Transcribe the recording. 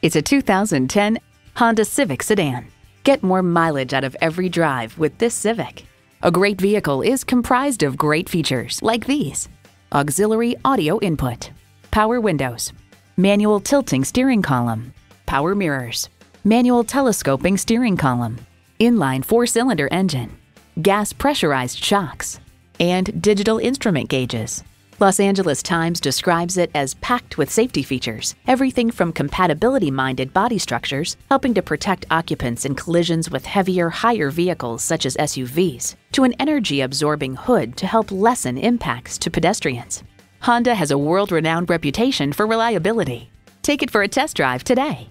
It's a 2010 Honda Civic sedan. Get more mileage out of every drive with this Civic. A great vehicle is comprised of great features like these auxiliary audio input, power windows, manual tilting steering column, power mirrors, manual telescoping steering column, inline four cylinder engine, gas pressurized shocks, and digital instrument gauges. Los Angeles Times describes it as packed with safety features, everything from compatibility minded body structures, helping to protect occupants in collisions with heavier, higher vehicles such as SUVs, to an energy absorbing hood to help lessen impacts to pedestrians. Honda has a world renowned reputation for reliability. Take it for a test drive today.